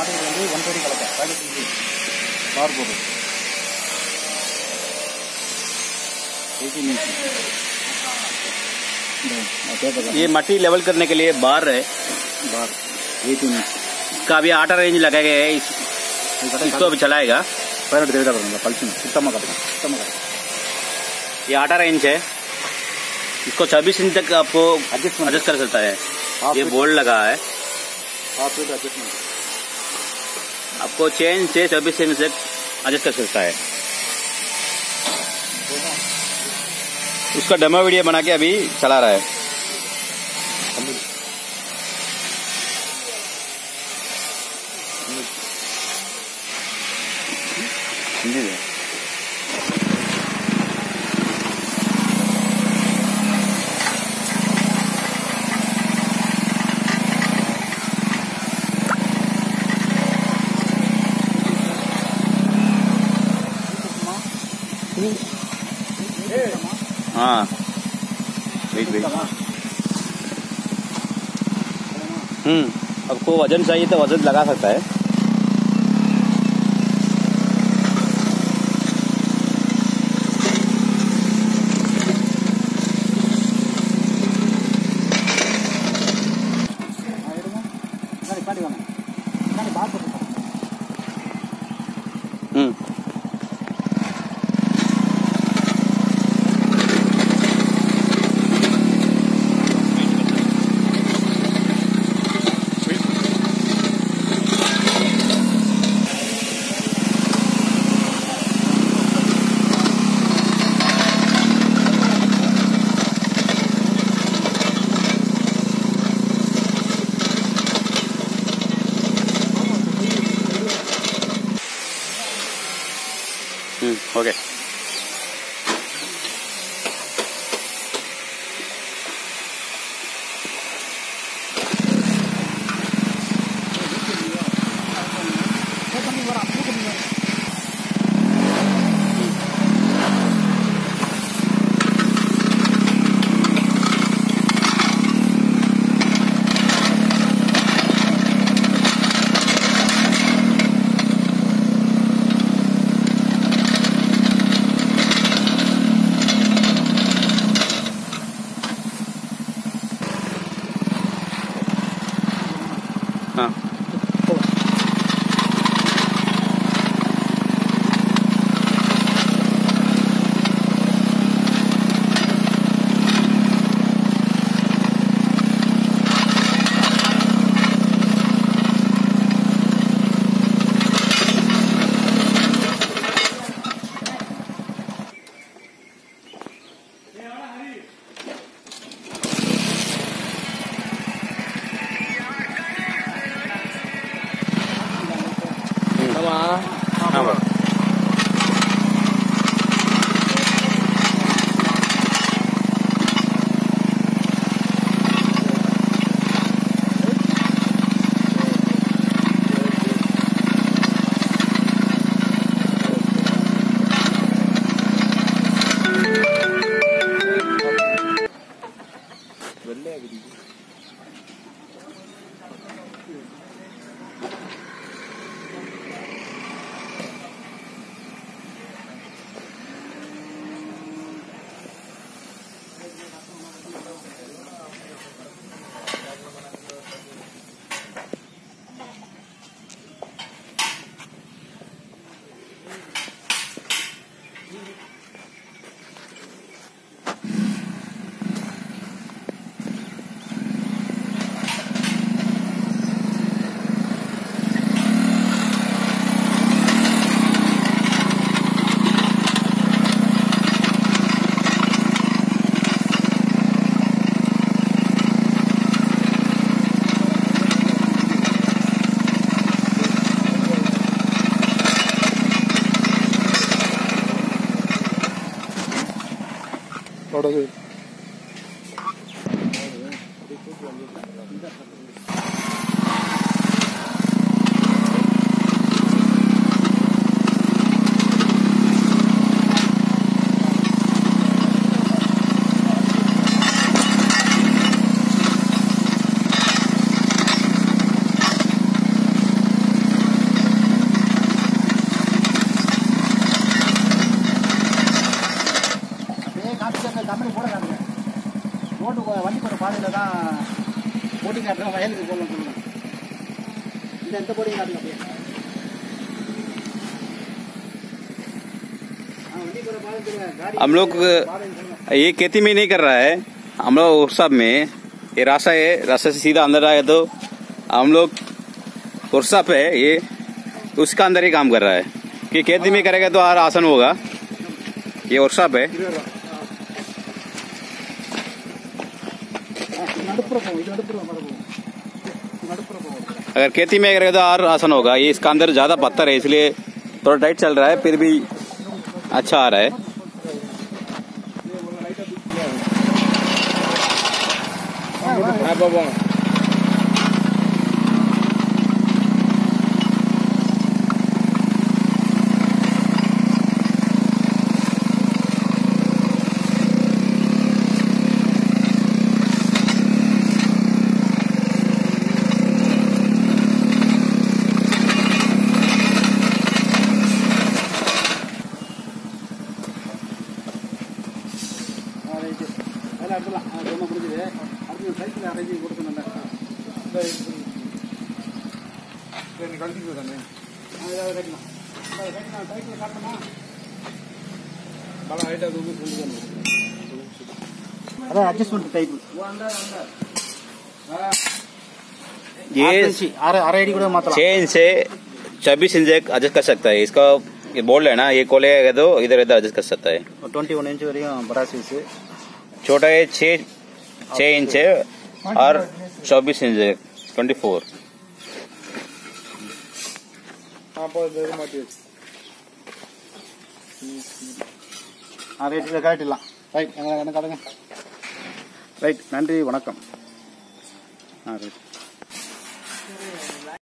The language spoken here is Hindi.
மாட்டுக்கு வந்து ஒன் தேர்ட்டி கலப்பை பேக்கெட் இஞ்சி பார் போட்டு एटीन इंच बार ये मट्टी लेवल करने के लिए बार है एटीन इंच इसका अभी आटा रेंज लगा गया है इस- इसको अभी चलाएगा பதினெட்டு தேவை கட்டணும் பல்சு சுத்தமாக கட்டணும் சுத்தமாக கட்டணும் ये आटा रेंज है इसको छब्बीस इंच तक आपको Adjustment. एडजस्ट कर सकता है Half ये feet. बोल्ड लगा है हाफ फीट एडजस्टमेंट आपको चेन से चौबीस इंच से एडजस्ट कर सकता है। उसका डेमो वीडियो बना के अभी चला रहा है हिंदी में हाँ। वेट वेट हम्म आपको वज़न चाहिए तो वज़न लगा सकता है। हम्म। हम्म Huh. abrazo. कर रहा हूँ। बोलो कर रहा हम लोग ये खेती में नहीं कर रहा है। हम लोग सब में ये रास्ता है रास्ता से सीधा अंदर आया तो हम लोग वर्कशॉप है ये उसका अंदर ही काम कर रहा है। कि खेती में करेगा तो आर आसान होगा। ये वर्कशॉप है। अगर खेती में करेगा तो और आसान होगा। ये इसका अंदर ज़्यादा पत्थर है इसलिए थोड़ा टाइट चल रहा है फिर भी अच्छा आ रहा है। हाँ போ, ये छब्बीस इंच एडजस्ट कर सकता है इसका बोर्ड है ना ये कोले तो इधर इधर एडजस्ट कर सकता है ट्वेंटी वन इंच बड़ा साइज़ छोटा है छः छः इंच है और चौबीस इंच है ट्वेंटी फोर மாட்டி வச்சு ஆ ரைட் இதை காட்டிடலாம் ரைட் எங்க என்ன காட்டுங்க ரைட் நன்றி வணக்கம் ஆ ரைட்